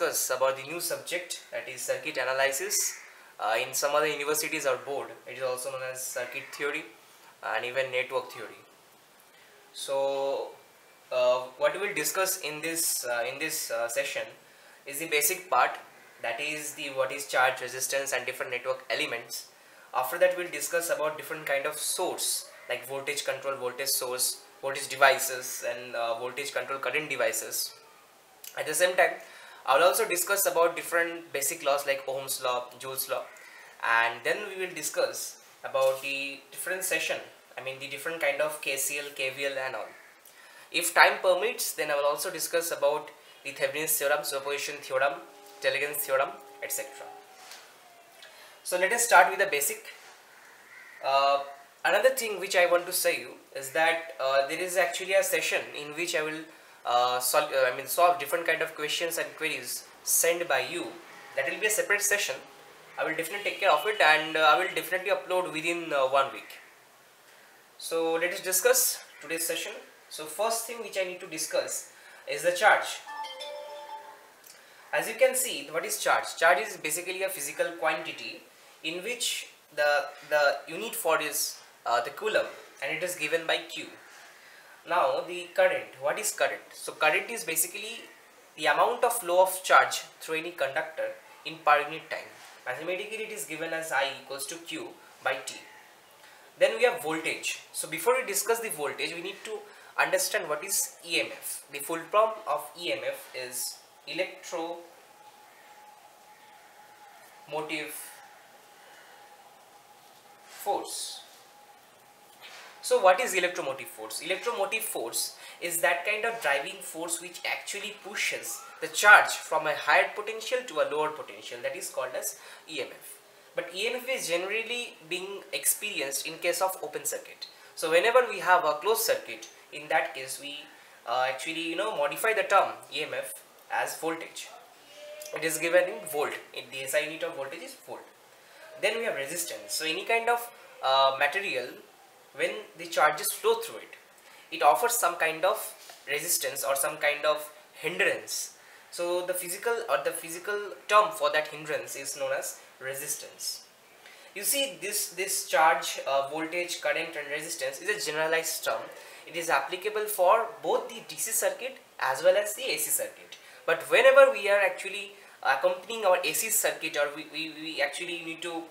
discuss about the new subject that is circuit analysis. Uh, in some other universities or board, it is also known as circuit theory and even network theory. So, uh, what we will discuss in this uh, in this uh, session is the basic part that is the what is charge resistance and different network elements after that we'll discuss about different kind of source like voltage control voltage source voltage devices and uh, voltage control current devices at the same time I'll also discuss about different basic laws like Ohm's law, Joule's law and then we will discuss about the different session I mean the different kind of KCL, KVL and all. If time permits then I will also discuss about the Thevenin's theorem, superposition theorem, Tellegen's theorem etc. So let us start with the basic. Uh, another thing which I want to say you is that uh, there is actually a session in which I will uh, uh, I mean solve different kind of questions and queries sent by you. That will be a separate session. I will definitely take care of it and uh, I will definitely upload within uh, one week. So let us discuss today's session. So first thing which I need to discuss is the charge. As you can see, what is charge? Charge is basically a physical quantity in which the, the unit for is uh, the coulomb and it is given by Q. Now the current, what is current? So current is basically the amount of flow of charge through any conductor in per unit time. Mathematically it is given as I equals to Q by T. Then we have voltage. So before we discuss the voltage, we need to understand what is EMF. The full form of EMF is electromotive force. So what is electromotive force? Electromotive force is that kind of driving force which actually pushes the charge from a higher potential to a lower potential that is called as EMF. But EMF is generally being experienced in case of open circuit. So whenever we have a closed circuit, in that case we uh, actually you know modify the term EMF as voltage. It is given in volt. In the SI unit of voltage is volt. Then we have resistance. So any kind of uh, material when the charges flow through it, it offers some kind of resistance or some kind of hindrance. So the physical or the physical term for that hindrance is known as resistance. You see this, this charge, uh, voltage, current and resistance is a generalized term. It is applicable for both the DC circuit as well as the AC circuit. But whenever we are actually accompanying our AC circuit or we, we, we actually need to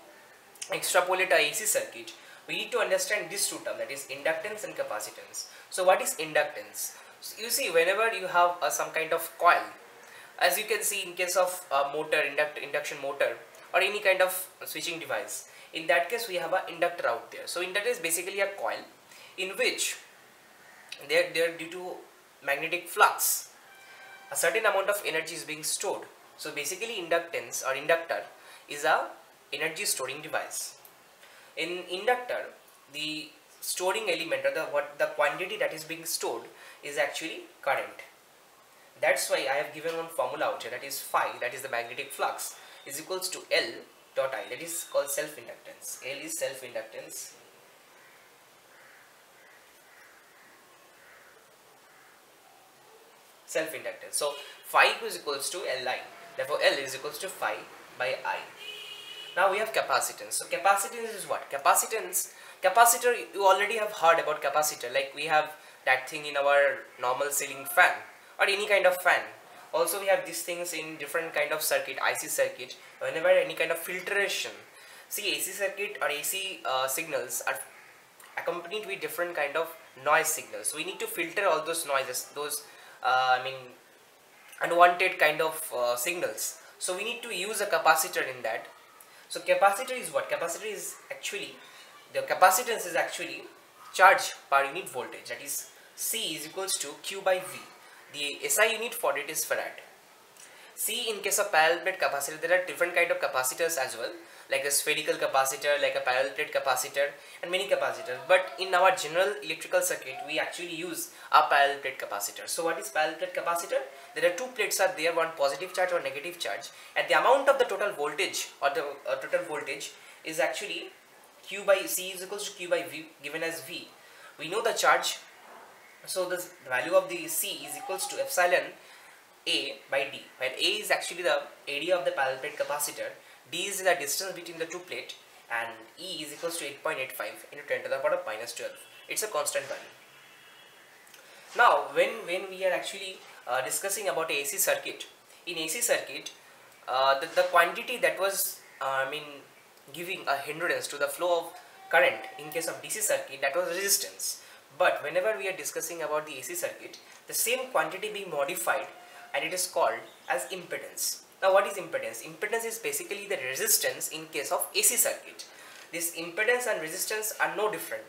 extrapolate our AC circuit, we need to understand these two terms that is inductance and capacitance. So what is inductance? So you see whenever you have uh, some kind of coil, as you can see in case of uh, motor, induct, induction motor or any kind of switching device, in that case we have an inductor out there. So inductor is basically a coil in which there, there due to magnetic flux a certain amount of energy is being stored. So basically inductance or inductor is a energy storing device. In inductor, the storing element or the what the quantity that is being stored is actually current. That's why I have given one formula out here that is phi that is the magnetic flux is equals to L dot I that is called self inductance. L is self inductance self-inductance. So phi is equals to Li. Therefore L is equals to phi by I. Now we have capacitance. So capacitance is what? Capacitance, capacitor you already have heard about capacitor like we have that thing in our normal ceiling fan or any kind of fan. Also we have these things in different kind of circuit, IC circuit, whenever any kind of filtration. See AC circuit or AC uh, signals are accompanied with different kind of noise signals. So we need to filter all those noises, those uh, I mean unwanted kind of uh, signals so we need to use a capacitor in that so capacitor is what capacitor is actually the capacitance is actually charge per unit voltage that is C is equals to Q by V the SI unit for it is farad See in case of parallel plate capacitor there are different kind of capacitors as well like a spherical capacitor, like a parallel plate capacitor and many capacitors. But in our general electrical circuit, we actually use a parallel plate capacitor. So what is parallel plate capacitor? There are two plates are there, one positive charge or negative charge and the amount of the total voltage or the uh, total voltage is actually Q by C is equals to Q by V given as V. We know the charge so the value of the C is equals to epsilon A by D, where A is actually the area of the parallel plate capacitor, D is the distance between the two plate, and E is equals to 8.85 into 10 to the power of minus 12. It's a constant value. Now, when, when we are actually uh, discussing about AC circuit, in AC circuit, uh, the, the quantity that was, uh, I mean, giving a hindrance to the flow of current in case of DC circuit, that was resistance. But whenever we are discussing about the AC circuit, the same quantity being modified and it is called as impedance. Now what is impedance? Impedance is basically the resistance in case of AC circuit. This impedance and resistance are no different.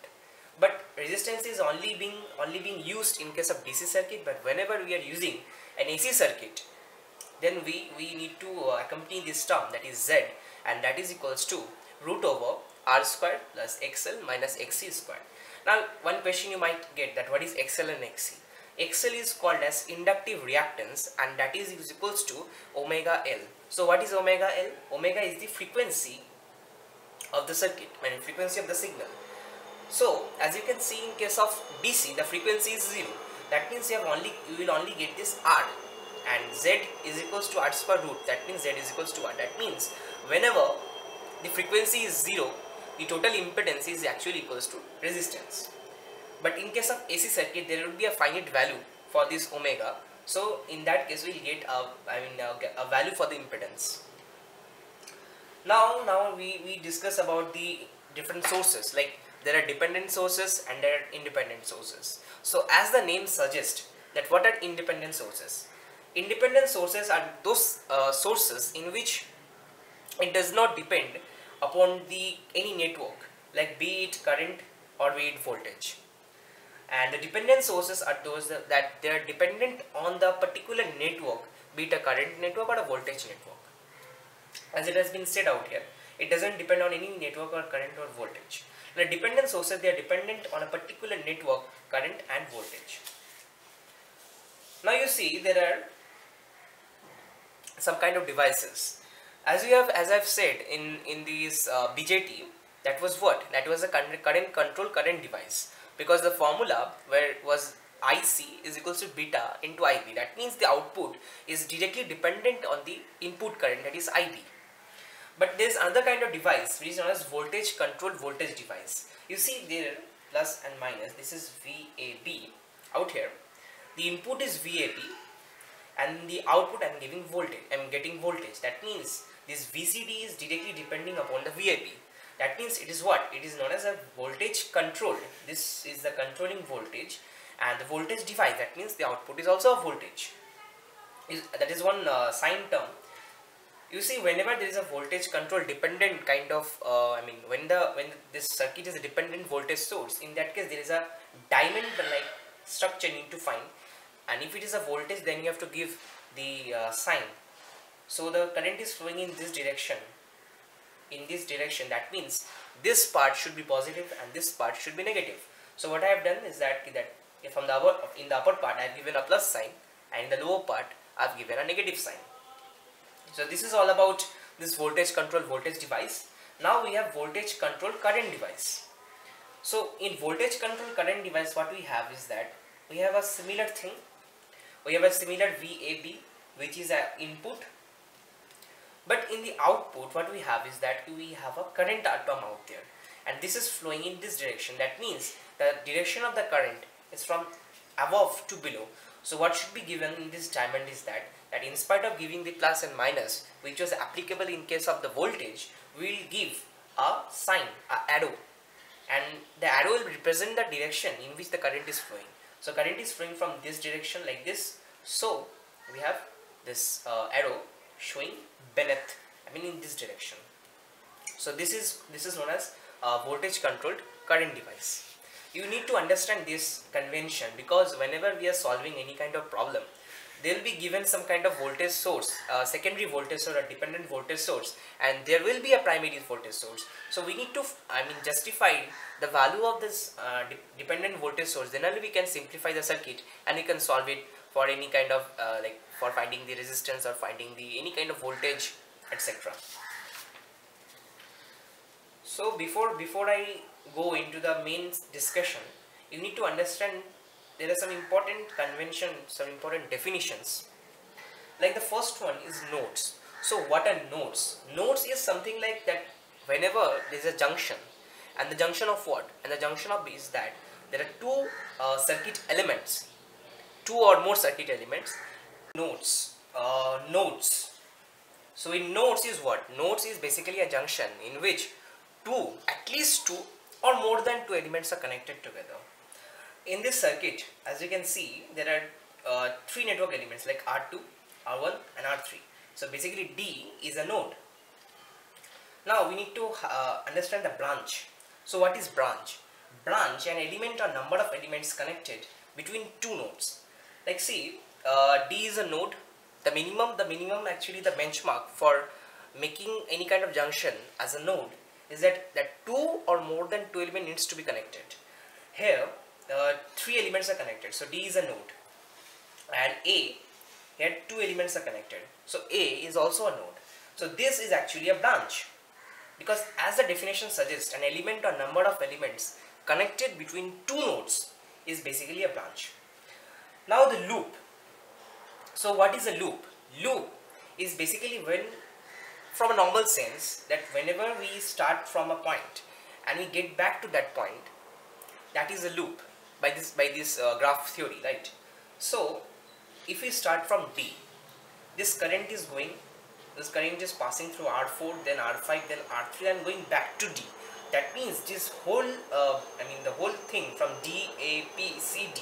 But resistance is only being only being used in case of DC circuit but whenever we are using an AC circuit then we, we need to uh, accompany this term that is Z and that is equals to root over R square plus XL minus XC square. Now one question you might get that what is XL and XC? XL is called as inductive reactance and that is equals to omega L. So what is omega L? Omega is the frequency of the circuit, I mean frequency of the signal. So as you can see in case of DC the frequency is 0. That means you have only you will only get this R. And Z is equals to R square root. That means Z is equals to R. That means whenever the frequency is 0 the total impedance is actually equals to resistance. But in case of AC circuit there will be a finite value for this omega. So in that case we'll get a I mean a, a value for the impedance. Now now we we discuss about the different sources. Like there are dependent sources and there are independent sources. So as the name suggests that what are independent sources? Independent sources are those uh, sources in which it does not depend upon the any network like be it current or be it voltage. And the dependent sources are those that, that they are dependent on the particular network be it a current network or a voltage network. As it has been said out here it doesn't depend on any network or current or voltage the dependent sources they are dependent on a particular network current and voltage now you see there are some kind of devices as we have as I've said in in these uh, BJT that was what that was a current control current device because the formula where was IC is equals to beta into IB. That means the output is directly dependent on the input current that is IB. But there is another kind of device which is known as voltage controlled voltage device. You see there plus and minus this is VAB out here. The input is VAB and the output I am giving voltage. I am getting voltage. That means this VCD is directly depending upon the VAB that means it is what it is known as a voltage controlled this is the controlling voltage and the voltage device that means the output is also a voltage is that is one uh, sign term you see whenever there is a voltage control dependent kind of uh, I mean when the when this circuit is a dependent voltage source in that case there is a diamond like structure you need to find. And if it is a voltage then you have to give the uh, sign. So the current is flowing in this direction. In this direction that means this part should be positive and this part should be negative. So what I have done is that that from the upper, in the upper part I have given a plus sign and in the lower part I have given a negative sign so this is all about this voltage control voltage device. Now we have voltage control current device. So in voltage control current device what we have is that we have a similar thing. We have a similar VAB which is an input. But in the output what we have is that we have a current atom out there. And this is flowing in this direction. That means the direction of the current is from above to below. So what should be given in this diamond is that that in spite of giving the plus and minus which was applicable in case of the voltage we will give a sign a arrow. And the arrow will represent the direction in which the current is flowing. So current is flowing from this direction like this. So we have this uh, arrow showing beneath I mean in this direction. So this is this is known as a voltage controlled current device. You need to understand this convention because whenever we are solving any kind of problem they will be given some kind of voltage source uh, secondary voltage or a dependent voltage source and there will be a primary voltage source. So we need to I mean justify the value of this uh, de dependent voltage source. Then only we can simplify the circuit and we can solve it for any kind of uh, like for finding the resistance or finding the any kind of voltage etc so before before I go into the main discussion you need to understand there are some important convention some important definitions. Like the first one is nodes. So what are nodes? Nodes is something like that whenever there is a junction and the junction of what? And the junction of is that there are two uh, circuit elements. Two or more circuit elements. Nodes. Uh, nodes. So in nodes is what? Nodes is basically a junction in which two at least two or more than two elements are connected together in this circuit as you can see there are uh, three network elements like R2 R1 and R3 so basically D is a node. Now we need to uh, understand the branch. So what is branch? Branch an element or number of elements connected between two nodes. Like see uh, D is a node. The minimum the minimum actually the benchmark for making any kind of junction as a node is that that two or more than two element needs to be connected. Here three elements are connected. So D is a node and A here two elements are connected. So A is also a node. So this is actually a branch because as the definition suggests an element or number of elements connected between two nodes is basically a branch. Now the loop. So what is a loop? Loop is basically when from a normal sense that whenever we start from a point and we get back to that point that is a loop by this by this uh, graph theory right? So if we start from D this current is going this current is passing through R4 then R5 then R3 and going back to D. That means this whole uh, I mean the whole thing from D A P C D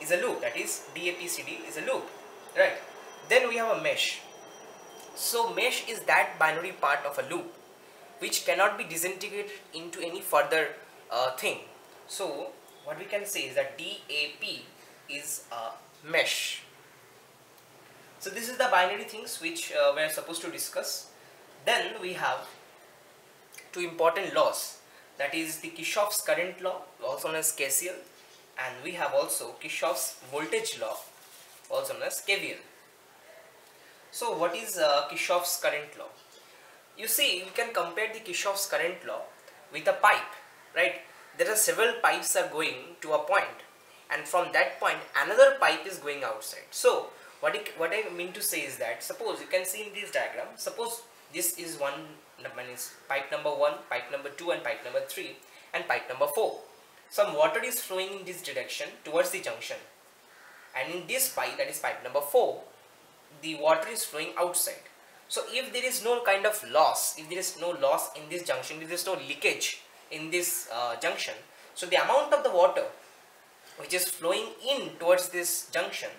is a loop. That is D A P C D is a loop right? Then we have a mesh. So mesh is that binary part of a loop which cannot be disintegrated into any further uh, thing. So what we can say is that DAP is a mesh so this is the binary things which uh, we are supposed to discuss then we have two important laws that is the Kirchhoff's current law also known as KCL and we have also Kirchhoff's voltage law also known as KVL. So what is uh, Kirchhoff's current law? You see you can compare the Kirchhoff's current law with a pipe right there are several pipes are going to a point and from that point another pipe is going outside. So what, it, what I mean to say is that suppose you can see in this diagram suppose this is one is pipe number 1, pipe number 2 and pipe number 3 and pipe number 4. Some water is flowing in this direction towards the junction and in this pipe that is pipe number 4 the water is flowing outside. So if there is no kind of loss, if there is no loss in this junction, if there is no leakage in this uh, junction, so the amount of the water which is flowing in towards this junction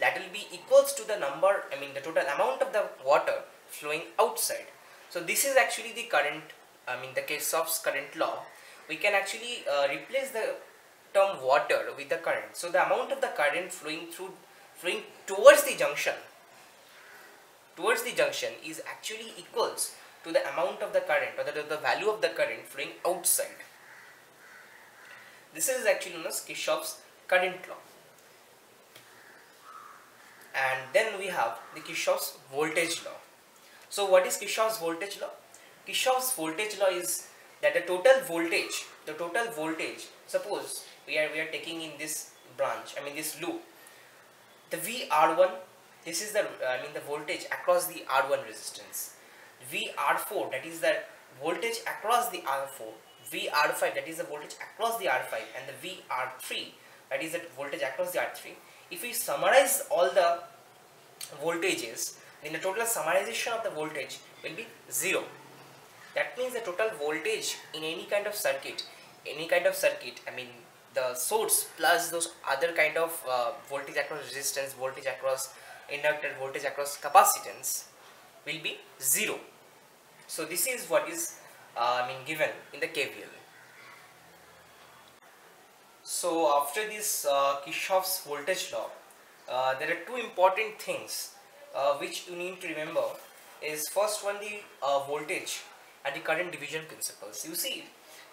that will be equals to the number, I mean the total amount of the water flowing outside. So this is actually the current, I mean the Kirchhoff's current law. We can actually uh, replace the term water with the current. So the amount of the current flowing through, flowing towards the junction, towards the junction is actually equals to the amount of the current or the, value of the current flowing outside. This is actually known as Kirchhoff's current law. And then we have the Kirchhoff's voltage law. So what is Kirchhoff's voltage law? Kirchhoff's voltage law is that the total voltage, the total voltage, suppose we are, we are taking in this branch, I mean this loop, the VR1, this is the, I mean the voltage across the R1 resistance. VR4, that is the voltage across the R4. VR5, that is the voltage across the R5 and the VR3, that is the voltage across the R3. If we summarize all the voltages, then the total summarization of the voltage will be 0. That means the total voltage in any kind of circuit, any kind of circuit, I mean the source plus those other kind of uh, voltage across resistance, voltage across inductor, voltage across capacitance will be 0. So this is what is uh, I mean given in the KVL. So after this uh, Kirchhoff's voltage law, uh, there are two important things uh, which you need to remember is first one the uh, voltage and the current division principles. You see,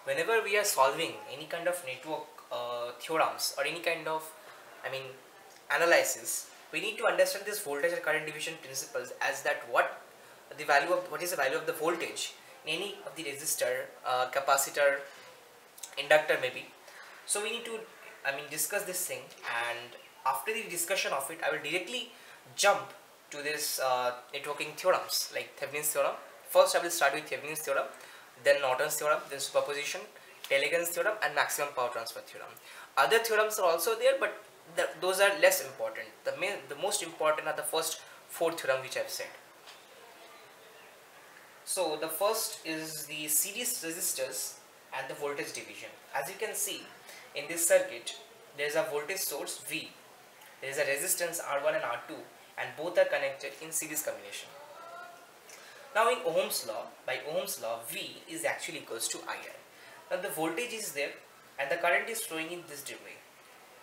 whenever we are solving any kind of network uh, theorems or any kind of, I mean, analysis, we need to understand this voltage and current division principles as that what the value of what is the value of the voltage in any of the resistor, uh, capacitor, inductor maybe. So we need to, I mean, discuss this thing and after the discussion of it, I will directly jump to this uh, networking theorems like Thevenin's theorem. First I will start with Thevenin's theorem, then Norton's theorem, then superposition, Tellegen's theorem and maximum power transfer theorem. Other theorems are also there but those are less important. The, main, the most important are the first four theorem which I have said. So the first is the series resistors and the voltage division. As you can see in this circuit there is a voltage source V, there is a resistance R1 and R2 and both are connected in series combination. Now in Ohm's law, by Ohm's law V is actually equals to IR. Now the voltage is there and the current is flowing in this way.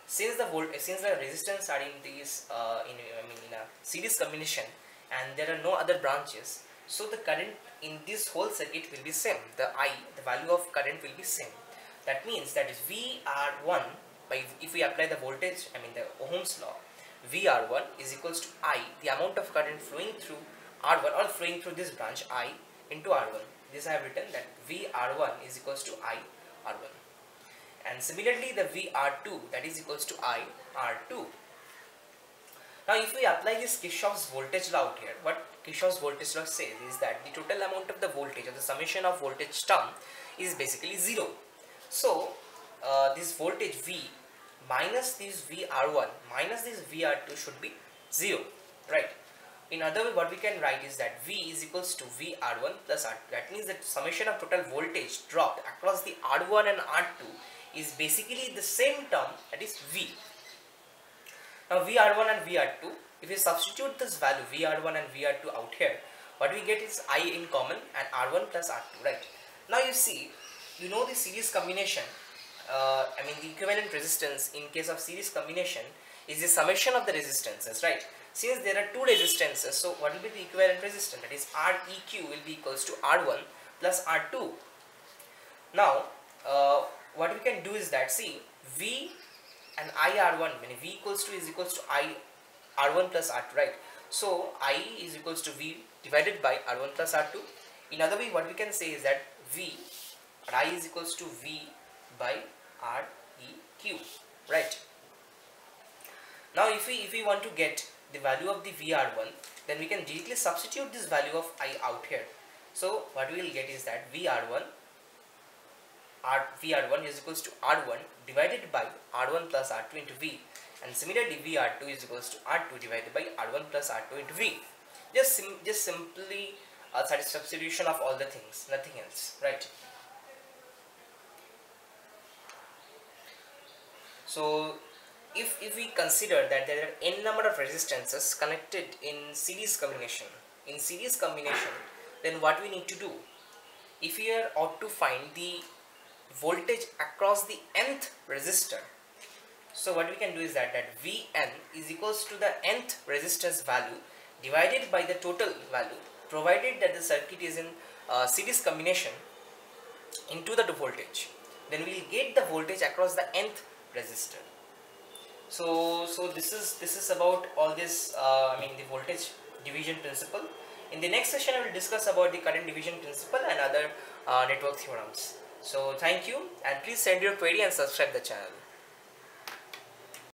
Since the volt, since the resistance are in these, uh, in I mean in a series combination, and there are no other branches, so the current in this whole circuit will be same. The I, the value of current will be same. That means that is VR1 by if we apply the voltage, I mean the Ohm's law, VR1 is equals to I, the amount of current flowing through R1 or flowing through this branch I into R1. This I have written that VR1 is equals to I R1 and similarly the VR2 that is equals to I R2. Now if we apply this Kirchhoff's voltage law out here, what Kirchhoff's voltage law says is that the total amount of the voltage or the summation of voltage term is basically 0. So uh, this voltage V minus this VR1 minus this VR2 should be 0, right? In other words, what we can write is that V is equals to VR1 plus R2. That means that summation of total voltage dropped across the R1 and R2 is basically the same term that is V. Now VR1 and VR2, if we substitute this value VR1 and VR2 out here, what we get is I in common and R1 plus R2, right? Now you see, you know the series combination, uh, I mean the equivalent resistance in case of series combination is the summation of the resistances, right? Since there are two resistances, so what will be the equivalent resistance? That is Req will be equals to R1 plus R2. Now, uh, what we can do is that see V and IR1 when V equals to is equals to I R1 plus R2 right? So I is equals to V divided by R1 plus R2 in other way what we can say is that V I is equals to V by REQ right? Now if we if we want to get the value of the VR1 then we can directly substitute this value of I out here. So what we will get is that VR1 R, VR1 is equals to R1 divided by R1 plus R2 into V and similarly VR2 is equals to R2 divided by R1 plus R2 into V. Just, sim just simply a substitution of all the things, nothing else, right? So if, if we consider that there are n number of resistances connected in series combination, in series combination, then what we need to do? If we are ought to find the voltage across the nth resistor. So what we can do is that, that Vn is equals to the nth resistance value divided by the total value provided that the circuit is in uh, series combination into the voltage. Then we will get the voltage across the nth resistor. So, so this is this is about all this. Uh, I mean the voltage division principle. In the next session, I will discuss about the current division principle and other uh, network theorems. So thank you and please send your query and subscribe the channel.